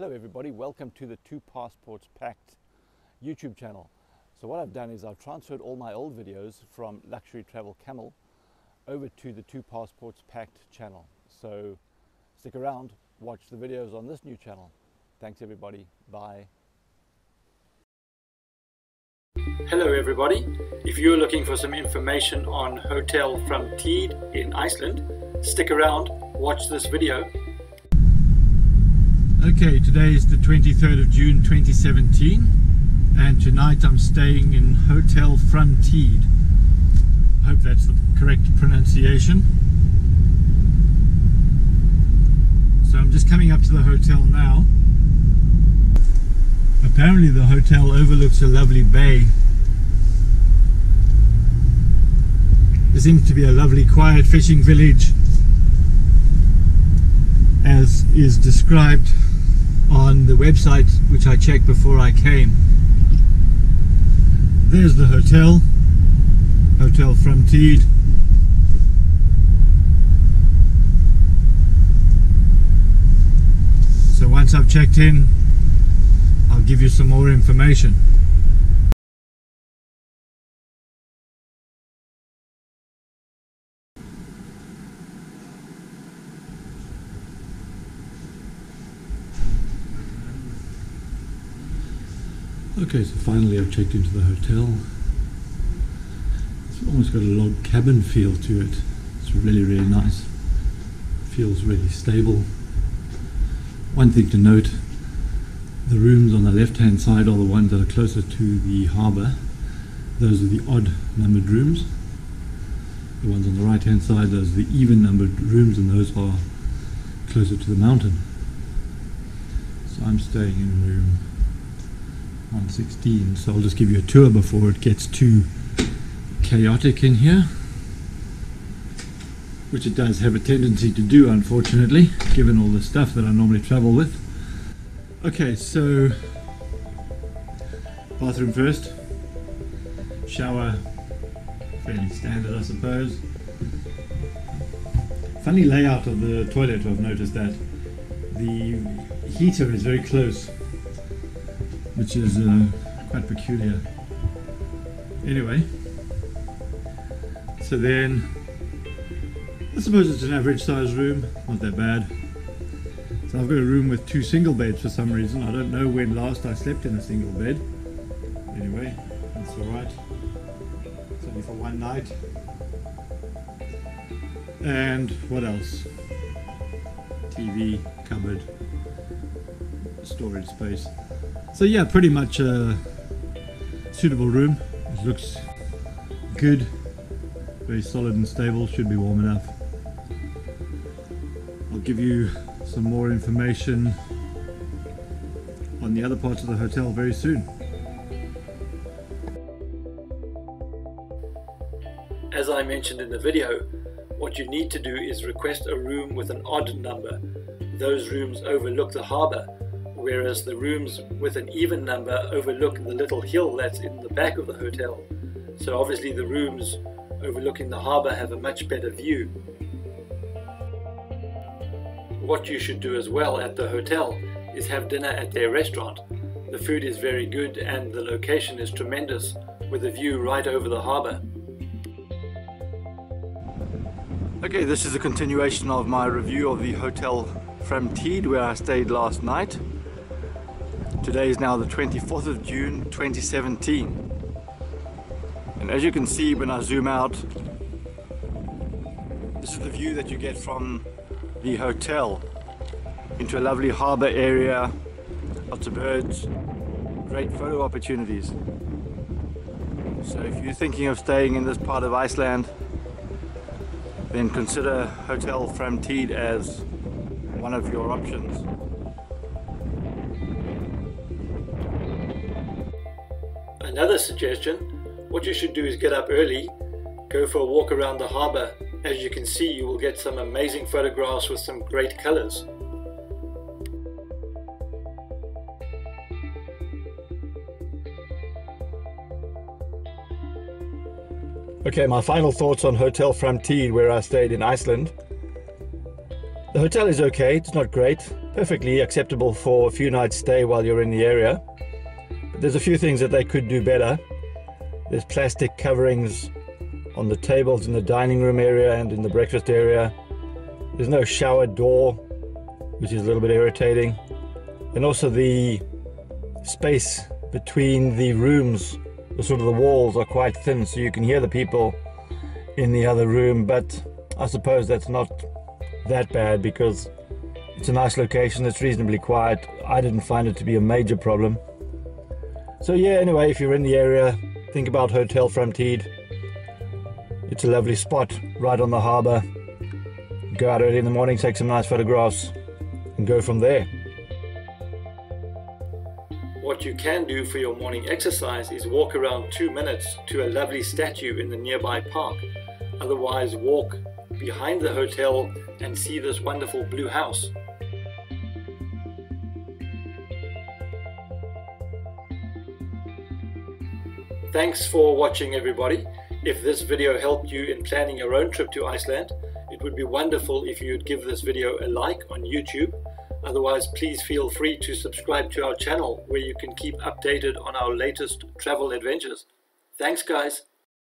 Hello everybody, welcome to the Two Passports Packed YouTube channel. So what I've done is I've transferred all my old videos from Luxury Travel Camel over to the Two Passports Packed channel. So stick around, watch the videos on this new channel. Thanks everybody, bye. Hello everybody. If you're looking for some information on Hotel Framtid in Iceland, stick around, watch this video. Okay, today is the 23rd of June 2017 and tonight I'm staying in Hotel Framtid. I hope that's the correct pronunciation. So I'm just coming up to the hotel now. Apparently the hotel overlooks a lovely bay. There seems to be a lovely quiet fishing village as is described on the website which I checked before I came. There's the hotel, Hotel Framtid. So once I've checked in, I'll give you some more information. Okay, so finally I've checked into the hotel. It's almost got a log cabin feel to it. It's really, really nice. Feels really stable. One thing to note, the rooms on the left hand side are the ones that are closer to the harbour. Those are the odd numbered rooms. The ones on the right hand side, those are the even numbered rooms and those are closer to the mountain. So I'm staying in room 116 so I'll just give you a tour before it gets too chaotic in here which it does have a tendency to do unfortunately given all the stuff that I normally travel with. Okay so bathroom first. Shower fairly standard I suppose. Funny layout of the toilet I've noticed that. The heater is very close which is uh, quite peculiar. Anyway, so then I suppose it's an average size room, not that bad. So I've got a room with two single beds for some reason. I don't know when last I slept in a single bed. Anyway, that's alright. It's only for one night. And what else? TV, cupboard, storage space. So yeah, pretty much a suitable room. It looks good, very solid and stable, should be warm enough. I'll give you some more information on the other parts of the hotel very soon. As I mentioned in the video, what you need to do is request a room with an odd number. Those rooms overlook the harbour whereas the rooms with an even number overlook the little hill that's in the back of the hotel. So obviously the rooms overlooking the harbour have a much better view. What you should do as well at the hotel is have dinner at their restaurant. The food is very good and the location is tremendous with a view right over the harbour. Okay, this is a continuation of my review of the Hotel Framtid where I stayed last night. Today is now the 24th of June 2017 and as you can see when I zoom out this is the view that you get from the hotel into a lovely harbour area lots of birds great photo opportunities. So if you're thinking of staying in this part of Iceland then consider Hotel Framtid as one of your options Another suggestion, what you should do is get up early, go for a walk around the harbour. As you can see, you will get some amazing photographs with some great colours. Okay, my final thoughts on Hotel Framtid where I stayed in Iceland. The hotel is okay, it's not great, perfectly acceptable for a few nights stay while you're in the area. There's a few things that they could do better. There's plastic coverings on the tables in the dining room area and in the breakfast area. There's no shower door, which is a little bit irritating. And also the space between the rooms, the sort of the walls are quite thin, so you can hear the people in the other room. But I suppose that's not that bad because it's a nice location, it's reasonably quiet. I didn't find it to be a major problem. So, yeah, anyway, if you're in the area, think about Hotel Framtid. It's a lovely spot right on the harbour. Go out early in the morning, take some nice photographs, and go from there. What you can do for your morning exercise is walk around two minutes to a lovely statue in the nearby park. Otherwise, walk behind the hotel and see this wonderful blue house. Thanks for watching everybody. If this video helped you in planning your own trip to Iceland, it would be wonderful if you would give this video a like on YouTube. Otherwise, please feel free to subscribe to our channel where you can keep updated on our latest travel adventures. Thanks guys.